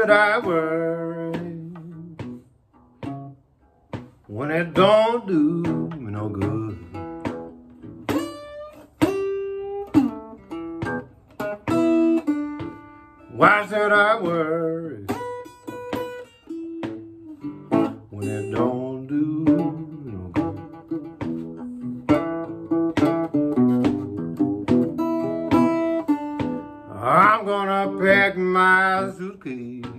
Should I worry when it don't do me no good? Why should I worry when it don't do me no good? I'm gonna pack my suitcase.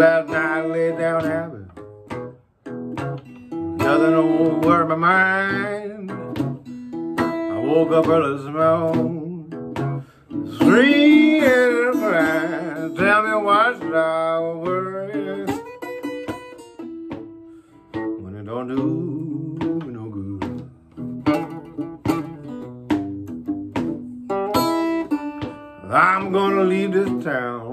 Last night I lay down happy. Nothing over my mind. I woke up early this morning. Screaming and crying. Tell me why should I worry when it don't do me no good. I'm gonna leave this town.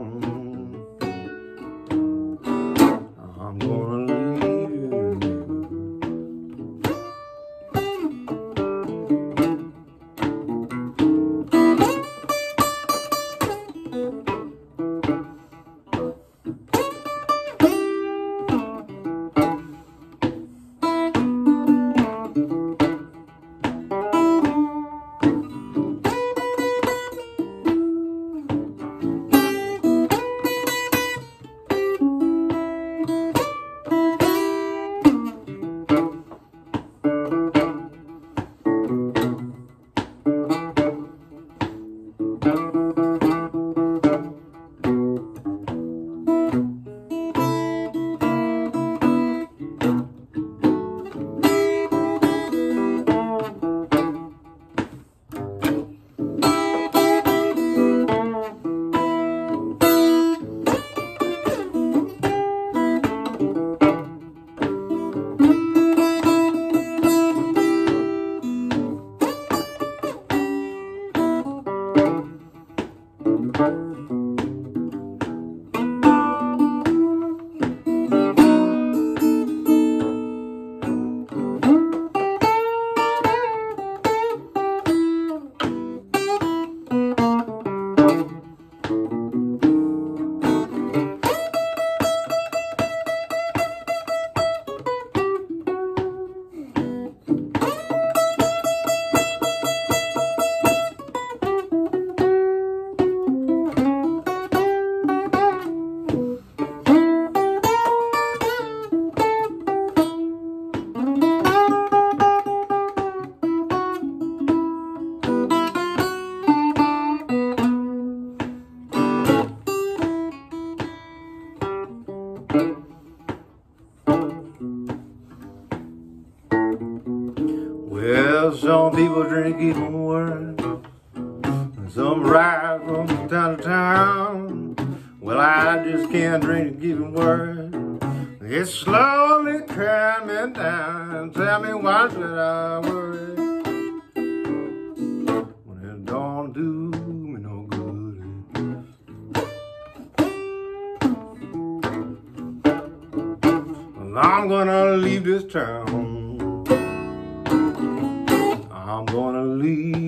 Well, some people drink even worse. Some ride from town to town. Well, I just can't drink even worse. It's slowly coming down. Tell me why should I worry when it don't do I'm gonna leave this town. I'm gonna leave